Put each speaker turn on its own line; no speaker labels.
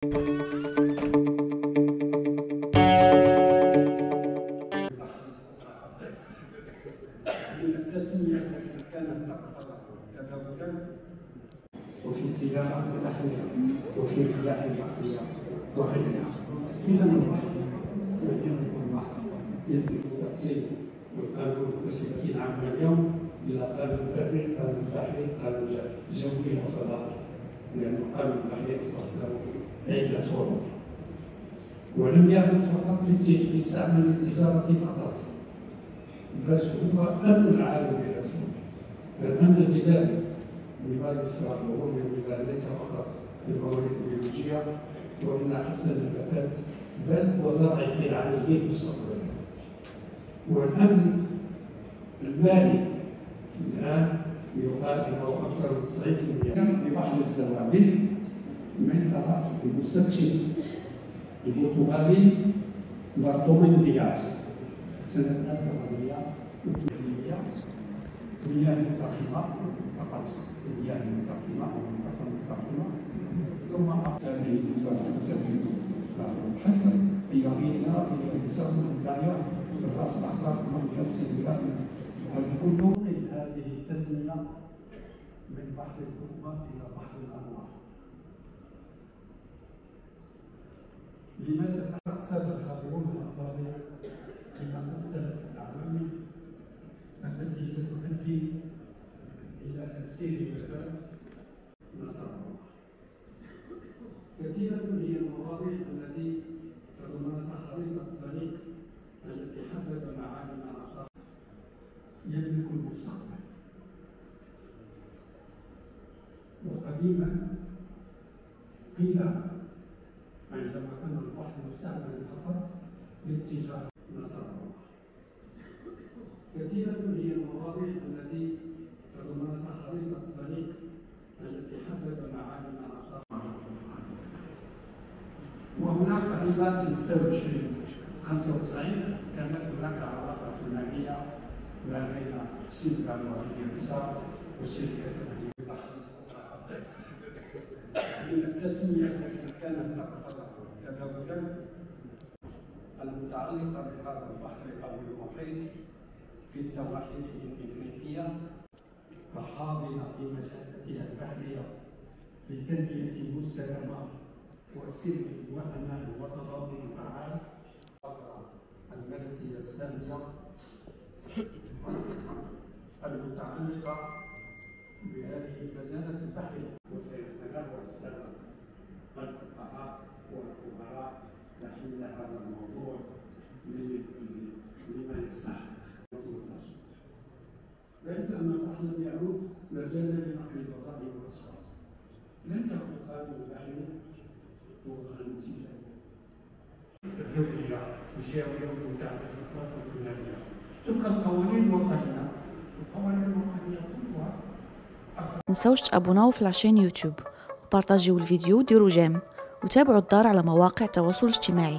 التسمية التي كانت أكثر تداولا
وفي التجارة البحرية وفي الرياح البحرية وغيرها إلى البحر يملك البحر يملك تقسيم. القانون بصفة عامة اليوم إلى قانون بري قانون بحري قانون جوي وفضائي. لأن القانون البحري أصبح له عدة طرق ولم يعد فقط للتعامل للتجارة فقط. بل هو أمن العالم بأسره الأمن الغذائي لما يسرع الأمور الغذائية ليس فقط الموارد البيولوجية وإن حتى النباتات بل وزرع العالمين مستقبلا والأمن المائي الآن يقال أكثر من 90% ببحر الزوابل من طرف المستكشف. البرتغالي بارتومين دياز سنة 1800 مياه مترخمة فقط المياه المترخمة أو المنطقة المترخمة ثم هذه تسبب حسب أيامية الإنسان الداية. الرأس الأخضر أو السنبلة هذا كله
هذه التسمية من بحر الكربات إلى بحر الأنوار. لما ستقصد الحاضرون الأفاضل إلى مختلف الأعمال التي ستؤدي إلى تفسير مفاد نصر الله كثيرة هي المواضيع التي تضمنها خريطة الطريق التي حدد معالم آثار يملك المستقبل وقديما قيل عندما كان البحر مستعملا فقط للتجارة نصر الله. كثيرة هي المواضيع التي تضمنها خريطة الطريق التي حدد معالم آثار وهناك قريبا في 26 95 كانت هناك علاقة ثنائية ما بين السنغال والنمسا والشركة المتعلقة بهذا البحر أو المحيط في السواحل الإفريقية كحاضنة في مساحتها البحرية لتنمية مستدامة وسلم وأمان وتضامن فعال الملكية الثانية المتعلقة بهذه المزانة البحرية وسيتناول السلام. الفقهاء والخبراء تحليل هذا الموضوع لما يستحق ذلك أن البحر لم يعود ما زال لنقل البقاء والأشخاص لم يعد القانون البحري هو قانون تجاري الدولية الجهوية والمتعلقة بالأطراف الفلانية تلك القوانين الوطنية القوانين الوطنية
تنسوش تابوناو في العشان يوتيوب. وبارطاجيو الفيديو وديروا جيم. وتابعوا الدار على مواقع التواصل الاجتماعي.